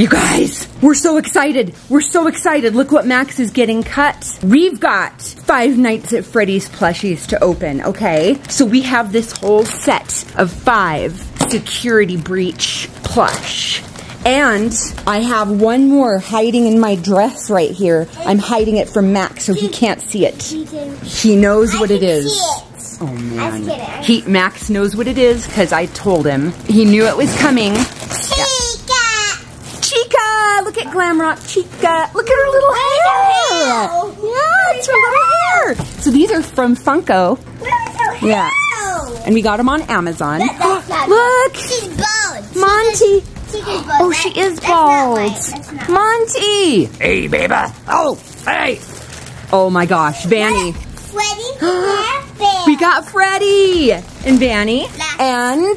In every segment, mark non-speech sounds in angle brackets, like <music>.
You guys, we're so excited. We're so excited. Look what Max is getting cut. We've got Five Nights at Freddy's plushies to open, okay? So we have this whole set of five security breach plush. And I have one more hiding in my dress right here. I'm hiding it from Max so he can't see it. He knows what it is. Oh man. He Max knows what it is because I told him. He knew it was coming. Chica! Chica! Look at Glamrock Chica. Look at her little hair. Yeah, it's her little hair. So these are from Funko. Where's her hair? Yeah. And we got them on Amazon. That- that's not- <gasps> Look! She's bald. Monty! Oh, she is That's bald. right. That's not Monty! Hey, baby. Oh, hey. Oh my gosh, Vanny. Freddy. <gasps> <gasps> We got Freddy and Vanny. And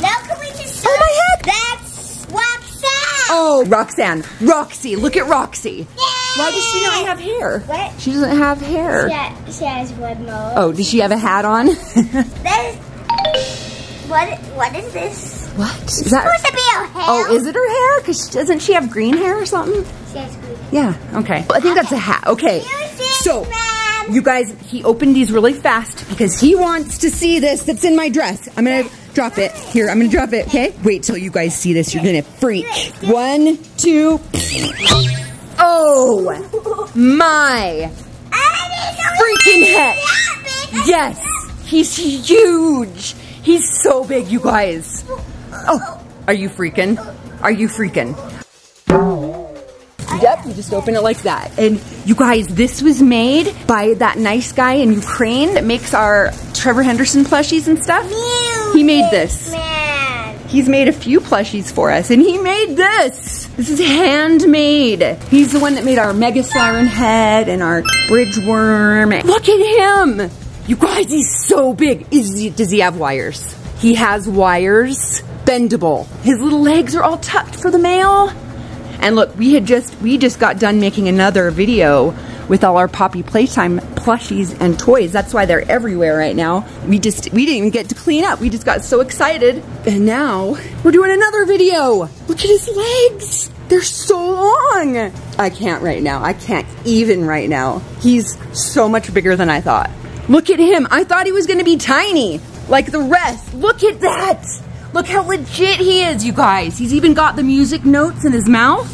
Now can we just Oh, my head. Oh, Roxanne, Roxy. Look at Roxy. Why does she not have hair? What? She doesn't have hair. She has, she has one nose. Oh, does she have a hat on? <laughs> That is, what, what is this? what? Is It's that? supposed to be her hair. Oh, is it her hair? Cause doesn't she have green hair or something? She has green. Yeah. Okay. I think that's a hat. Okay. Music So, man. you guys, he opened these really fast because he wants to see this that's in my dress. I'm gonna drop it. Here, I'm gonna drop it, okay? Wait till you guys see this. You're gonna freak. One, two. Oh my freaking heck. Yes, he's huge. He's so big, you guys. Oh, are you freaking? Are you freaking? Yep, you just open it like that. And you guys, this was made by that nice guy in Ukraine that makes our Trevor Henderson plushies and stuff. He made this. Man. He's made a few plushies for us, and he made this. This is handmade. He's the one that made our Mega Siren Head and our Bridge Worm. Look at him. You guys, he's so big. Is he, does he have wires? He has wires. Bendable. His little legs are all tucked for the mail. And look, we had just we just got done making another video with all our Poppy Playtime plushies and toys. That's why they're everywhere right now. We just we didn't even get to clean up. We just got so excited. And now we're doing another video. Look at his legs. They're so long. I can't right now. I can't even right now. He's so much bigger than I thought. Look at him. I thought he was going to be tiny like the rest. Look at that. Look how legit he is, you guys. He's even got the music notes in his mouth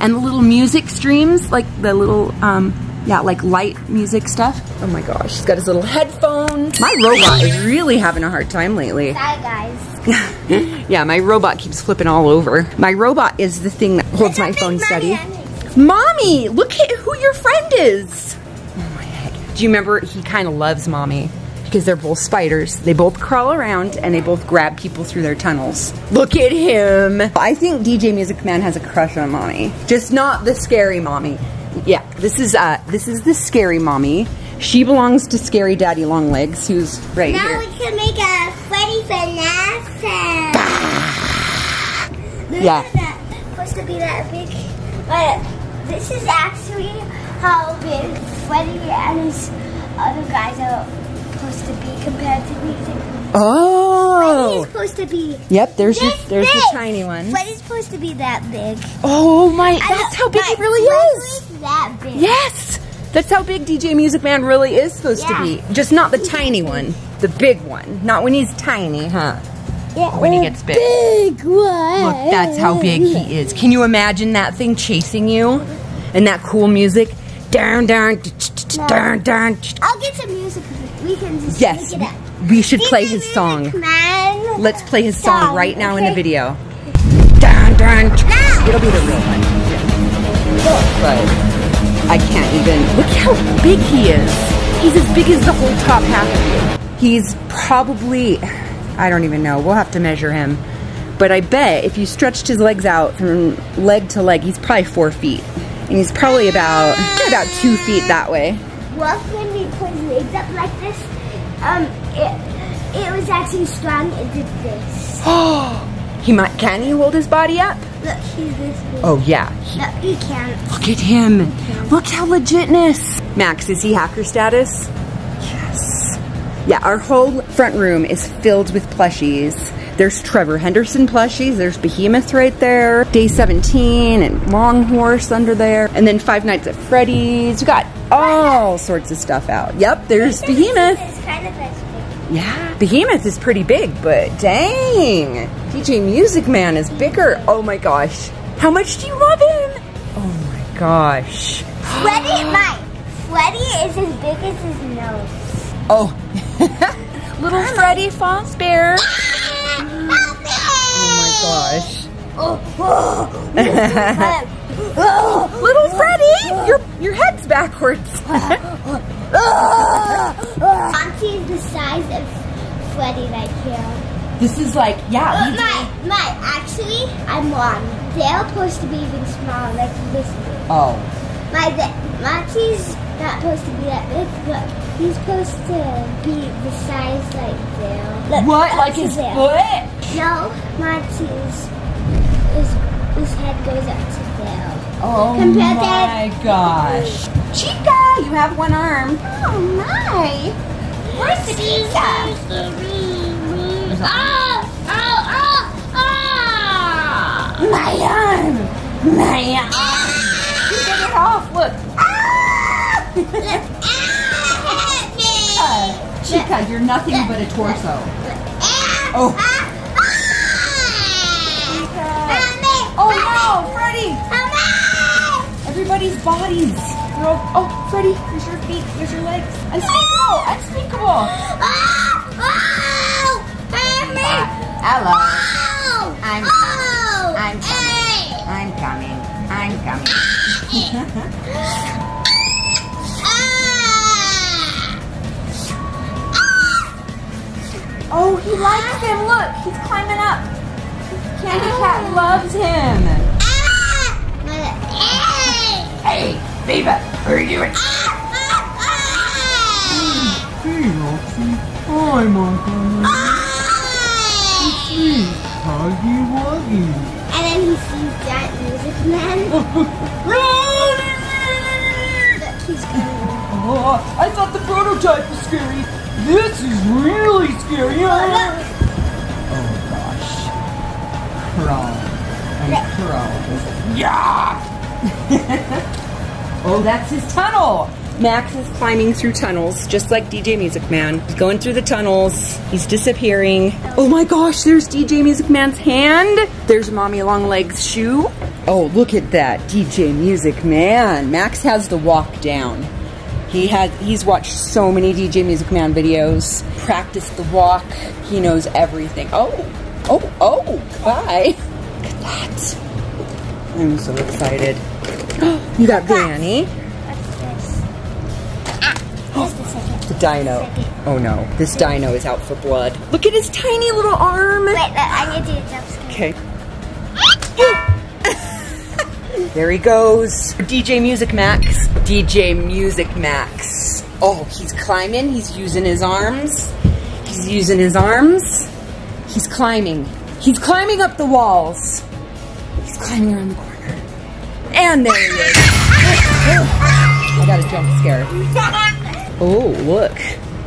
and the little music streams, like the little, um, yeah, like light music stuff. Oh my gosh, he's got his little headphones. My robot is really having a hard time lately. Hi guys. <laughs> yeah, my robot keeps flipping all over. My robot is the thing that holds my phone steady. Mommy, Mommy, look at who your friend is. Oh my heck. Do you remember he kind of loves mommy? Because they're both spiders. They both crawl around and they both grab people through their tunnels. Look at him. I think DJ Music Man has a crush on mommy. Just not the scary mommy. Yeah, this is uh this is the scary mommy. She belongs to scary daddy longlegs, who's right Now here. we can make a Freddy Finesse. Yeah. Supposed to be that big, but this is actually how big Freddy and his other guys are supposed to be compared to music. Oh. Freddy's supposed to be. Yep, there's your, there's the tiny one. Freddy's supposed to be that big. Oh my, that's how big he but really is. That big. Yes! That's how big DJ Music Man really is supposed Yeah. to be. Just not the tiny one. The big one. Not when he's tiny, huh? Yeah. When he gets big. Big one. Look, that's how big he is. Can you imagine that thing chasing you? And that cool music? Down, down, down, down. I'll get some music. We can just Yes, make it up. we should play his song. Man. Let's play his song Song, right now in the video. Down, down. It'll be the real one. But I can't even. Look how big he is. He's as big as the whole top half of you. He's probably, I don't even know. We'll have to measure him. But I bet if you stretched his legs out from leg to leg, he's probably four feet. And he's probably about about two feet that way. Well, when we put his legs up like this, um, it, it was actually strong. It did this. Oh, <gasps> he might. Can he hold his body up? Look, he's this big. Oh yeah. He- No, he can't. Look at him. Look how legitness. Max, is he hacker status? Yes. Yeah, our whole front room is filled with plushies There's Trevor Henderson plushies. There's Behemoth right there. Day 17 and Long Horse under there. And then Five Nights at Freddy's. We got all sorts of stuff out. Yep, there's Behemoth. Kind of. Yeah, Behemoth is pretty big, but dang, DJ Music Man is bigger. Oh my gosh. How much do you love him? Oh my gosh. Freddy, my Freddy is as big as his nose. Oh, <laughs> little Freddy Fazbear. Help! Oh gosh. <laughs> little Freddy, your your head's backwards. <laughs> Auntie is the size of Freddy right here. this is like, yeah, uh, But my, my, actually, I'm one. They're supposed to be even smaller, like this big. Oh, My, the, Monty's not supposed to be that big, but he's supposed to be the size like. Look, what? Like his there. foot? No, Monty's, his, his head goes up to there. Oh my gosh. Chica, you have one arm. Oh my! Where's the pizza? Oh, oh, oh, oh! My arm! My arm! Chica, you're nothing but a torso. Oh. Oh no, Freddy! Everybody's bodies. All- oh, Freddy, there's your feet, there's your legs. Unspeakable, unspeakable. Uh, Hello. I'm- I'm coming. I'm coming. I'm coming. <laughs> <laughs> he likes him. Look, he's climbing up. Candy Cat loves him. Hey, Biba, what are you doing? Hey, Roxy. Hi, Montana. Huggy Wuggy. And then he sees that music man. Look, he's coming. Oh, I thought the prototype was scary. This is really scary. Oh, gosh. Crawl. And crawl. Yeah! <laughs> Oh, that's his tunnel. Max is climbing through tunnels, just like DJ Music Man. He's going through the tunnels. He's disappearing. Oh my gosh, there's DJ Music Man's hand. There's Mommy Longlegs' shoe. Oh, look at that, DJ Music Man. Max has the walk down. He had he's watched so many DJ Music Man videos, practiced the walk. He knows everything. Oh, oh, oh, bye. Look at that. I'm so excited. <gasps> You got Vanny. What's this? Ah, just a second. The dino. Oh no, this dino is out for blood. Look at his tiny little arm. Wait, I need to do a jump scare. Okay. There he goes. DJ Music Max. DJ Music Max. Oh, he's climbing. He's using his arms. He's using his arms. He's climbing. He's climbing up the walls. He's climbing around the corner. And there he is. <laughs> I got a jump scare. Oh, look.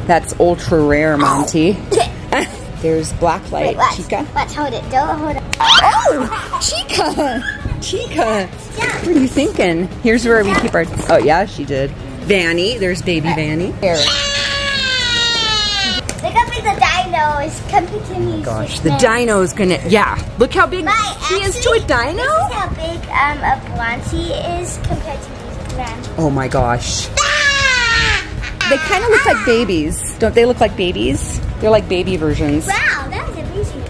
That's ultra rare, Monty. <laughs> There's Blacklight. Wait, watch. Chica. Watch, hold it. Don't hold it. Oh, Chica! Chica! What are you thinking? Here's where we keep our. Oh, yeah, she did. Vanny. There's baby Vanny. There. Look up at the dino. It's coming to me. Gosh, the dino's gonna. Yeah. Look how big My, he is to a dino. This is how big um, a Bronte is compared to Man. Oh my gosh. They kind of look like babies. Don't they look like babies? They're like baby versions. Wow, that was amazing.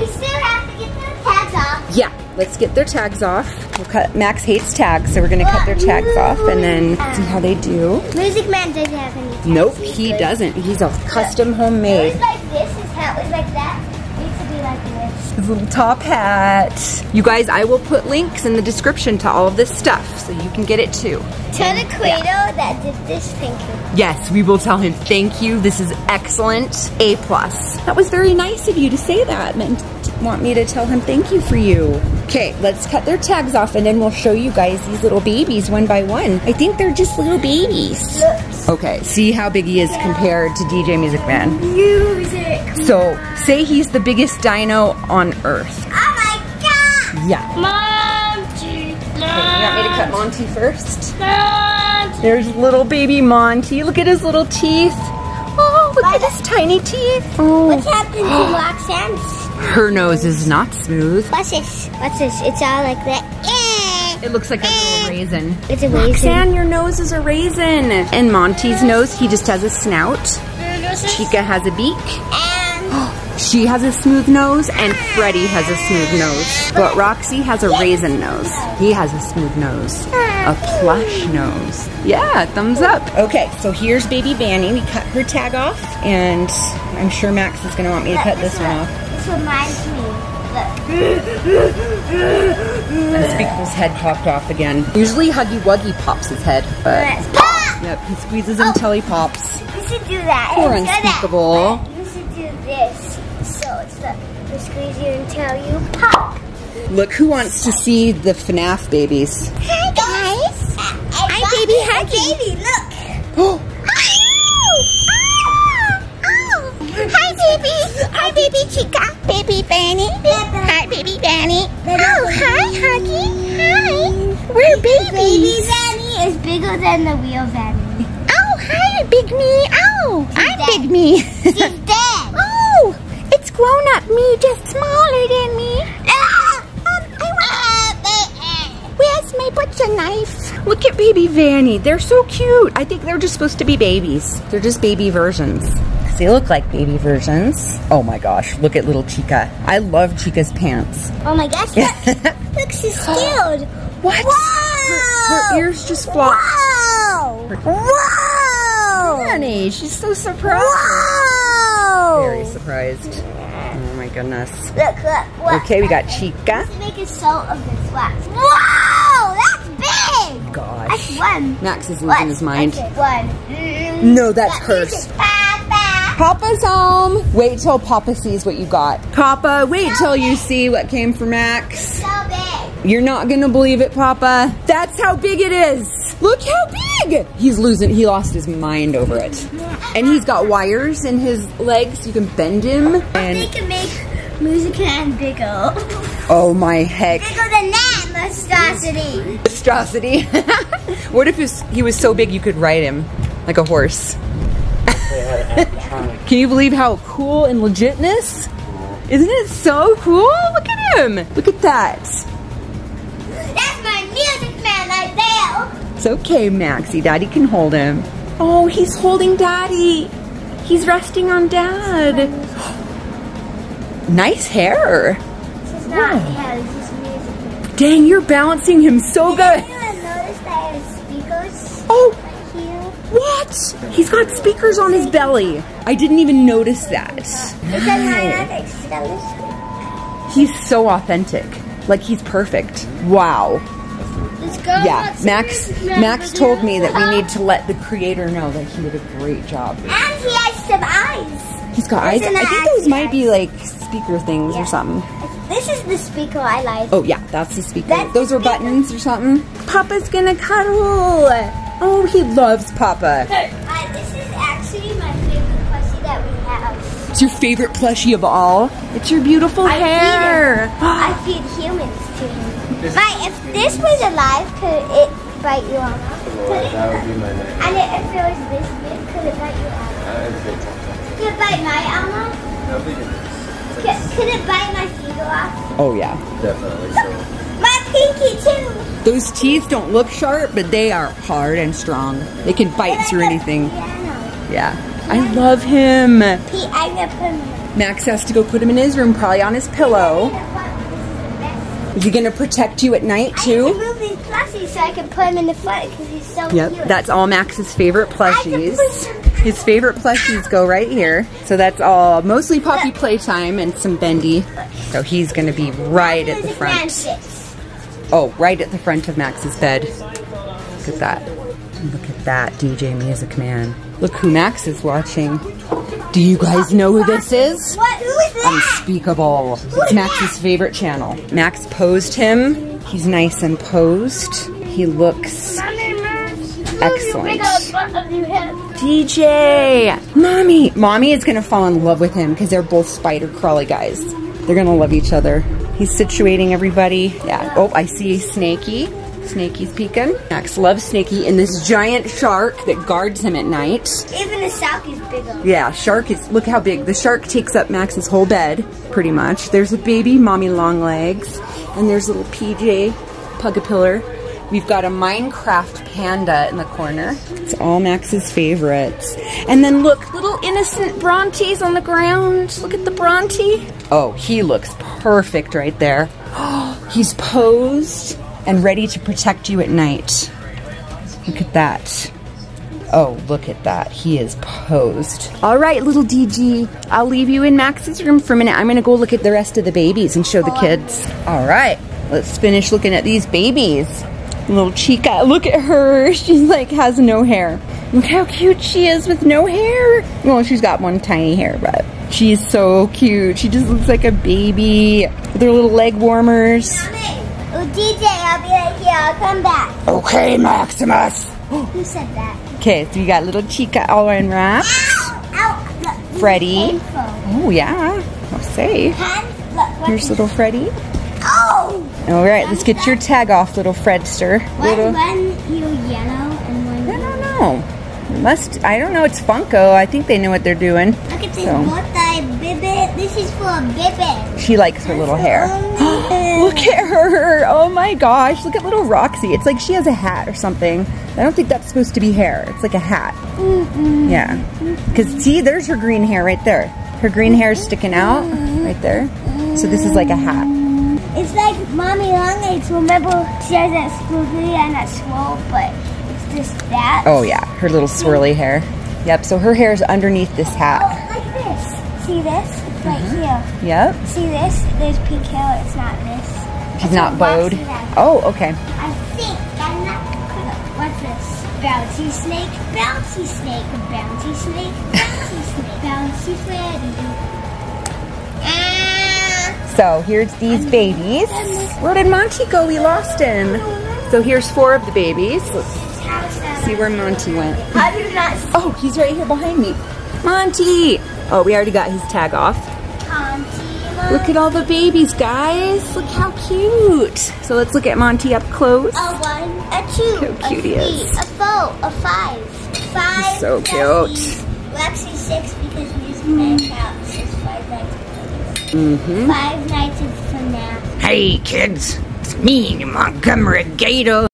We still have to get the tags off. Yeah, let's get their tags off. We'll cut. Max hates tags, so we're gonna cut their tags off and then see how they do. Music Man doesn't have any tags. Nope, he doesn't. He's a custom It homemade. was like this. His hat was like that. It needs to be like this. His little top hat. You guys, I will put links in the description to all of this stuff so you can get it too. Tell the Credo that did this, thank you. Yes, we will tell him thank you. This is excellent. A plus. That was very nice of you to say that. Meant want me to tell him thank you for you. Okay, let's cut their tags off and then we'll show you guys these little babies one by one. I think they're just little babies. Okay, see how big he is compared to DJ Music Man. Music. So, say he's the biggest dino on Earth. Oh my god. Yeah. Monty. Okay, you want me to cut Monty first? Monty. There's little baby Monty. Look at his little teeth. Oh, look at his tiny teeth. Oh. What's happened to <gasps> Roxanne's? Her nose is not smooth. What's this? What's this? It's all like that. Eh. It looks like a little raisin. It's a raisin. Roxanne, your nose is a raisin. And Monty's nose, he just has a snout. Chica has a beak. And <gasps> She has a smooth nose, and Freddy has a smooth nose. But Roxy has a raisin nose. He has a smooth nose. A plush nose. Yeah, thumbs up. Okay, so here's baby Vanny. We cut her tag off, and I'm sure Max is gonna want me to cut this one off. This reminds me. Look. Unspeakable's head popped off again. Usually Huggy Wuggy pops his head, but yep, he squeezes until oh. he pops. You should do that. Poor Instead of- Unspeakable. but You should do this. So it's the, the squeeze you until you pop. Look who wants to see the FNAF babies. Hi guys. I'm baby Huggy. Baby, look. <gasps> <gasps> baby. Hi, baby Chica. Baby Vanny. Hi, baby Vanny. Oh, hi, Huggy. Hi. We're babies. Baby Vanny is bigger than the real Vanny. Oh, hi, Big Me. Oh, I'm Big Me. She's <laughs> dead. Oh, it's grown up me, just smaller than me. Ah, um, I want. Where's my butcher knife? Look at baby Vanny. They're so cute. I think they're just supposed to be babies. They're just baby versions. They look like baby versions. Oh my gosh, look at little Chica. I love Chica's pants. Oh my gosh, look. <laughs> look, she's scared. What? Her, her ears just flopped. Whoa! Whoa! Vanny, she's so surprised. Whoa! Very surprised. Oh my goodness. Look, look. What? Okay, we got Chica. Let's make a salt of this wax. Whoa! That's big! Gosh. That's one. Max is losing his mind. One. No, that's That hers. Means it's Papa. Papa's home. Wait till Papa sees what you got. Papa, wait till you see what came for Max. So big. You're not gonna believe it, Papa. That's how big it is. Look how big! He's losing, he lost his mind over it. And he's got wires in his legs. You can bend him. And They can make music and bigger. oh my heck. bigger than that, monstrosity. Monstrosity. <laughs> what if his, he was so big you could ride him like a horse? Can you believe how cool and legitness? Isn't it so cool? Look at him. Look at that. That's my music man right there. It's okay, Maxie. Daddy can hold him. Oh, he's holding Daddy. He's resting on Dad. <gasps> nice hair. This is not yeah, this is music. Dang, you're balancing him so good. Anyone notice that his speakers Oh, right here? What? He's got speakers on his belly. I didn't even notice that. It says High Excellis. He's so authentic. Like he's perfect. Wow. Yeah, Max Max told me that we need to let the creator know that he did a great job. And he has some eyes. He's got eyes. I think those might be like speaker things or something. This is the speaker I like. Oh yeah, that's the speaker. Those are buttons or something. Papa's gonna cuddle. Oh, he loves Papa. Uh, this is actually my favorite plushie that we have. It's your favorite plushie of all. It's your beautiful I hair. feed. I feed humans to him. But if this was alive, could it bite you off? Could That would be my next. and it, if it was this big, could it bite you off? Uh, it's a big one. Could it bite my arm off? No, big it is. Could, could it bite my finger off? Oh yeah. Definitely. So, My pinky too. Those teeth don't look sharp, but they are hard and strong. They can bite through anything. Yeah. I love him. Pete, I'm gonna put him in. Max has to go put him in his room, probably on his pillow. Is he gonna protect you at night I too? move these plushies so I can put him in the front because he's so Yep, cute. that's all Max's favorite plushies. His favorite plushies go right here. So that's all mostly Poppy playtime and some Bendy. So he's gonna be right at the front. Oh, right at the front of Max's bed. Look at that. Look at that, DJ Music Man. Look who Max is watching. Do you guys know who this is? What? Who is that? Unspeakable. It's Max's favorite channel. Max posed him. He's nice and posed. He looks excellent. DJ! Mommy! Mommy is gonna fall in love with him because they're both spider crawly guys. They're gonna love each other. He's situating everybody. Yeah. Oh, I see Snakey. Snakey's peeking. Max loves Snakey and this giant shark that guards him at night. Even the shark is bigger. Yeah, shark is, look how big. The shark takes up Max's whole bed, pretty much. There's a baby, mommy long legs, and there's little PJ, Pug-a-Pillar. We've got a Minecraft panda in the corner. It's all Max's favorites. And then look, little innocent Brontes on the ground. Look at the Bronte. Oh, he looks perfect right there. <gasps> He's posed and ready to protect you at night. Look at that. Oh, look at that. He is posed. All right, little DJ. I'll leave you in Max's room for a minute. I'm going to go look at the rest of the babies and show the kids. All right, let's finish looking at these babies. Little Chica, look at her. <laughs> She's like has no hair. Look how cute she is with no hair. Well, she's got one tiny hair, but she's so cute. She just looks like a baby with her little leg warmers. Oh, DJ, I'll be right here. I'll come back. Okay, Maximus. <gasps> Who said that? Okay, so you got little Chica all unwrapped. Ow! Ow! Look, Freddy. Oh, yeah. I'll say. Look, Here's little Freddy. Oh! All right, let's get your tag off, little Fredster. Why Little, is one you yellow and one I don't know. Must I don't know. It's Funko. I think they know what they're doing. Look at this So. multi-bibbit. This is for a bibbit. She likes her little hair. <gasps> Look at her. Oh my gosh. Look at little Roxy. It's like she has a hat or something. I don't think that's supposed to be hair. It's like a hat. Yeah. Because see, there's her green hair right there. Her green hair is sticking out right there. So this is like a hat. It's like Mommy Longlegs. Remember, she has that squiggly and that swole, but just that. Oh yeah, her little swirly hair. Yep, so her hair is underneath this hat. Oh, like this. See this? It's right Mm-hmm. here. Yep. See this? There's pink hair. It's not this. She's It's not bowed. Oh, okay. I think I'm not. What's this? Bouncy snake, bouncy snake, bouncy snake, bouncy snake, <laughs> bouncy Freddy. Ah, So here's these babies. Where did Monty go? We lost him. So here's four of the babies. Let's see where Monty went. How did not see Oh, he's right here behind me. Monty! Oh, we already got his tag off. Auntie Look at all the babies, guys. Look how cute. So let's look at Monty up close. A one, a two, How cute a he three, is. a four, a five. Five. so cute. Duckies. Well, actually six because Music Man counts as five nights of mm-hmm. Five nights of FNAF. Hey, kids. It's me, Montgomery Gator.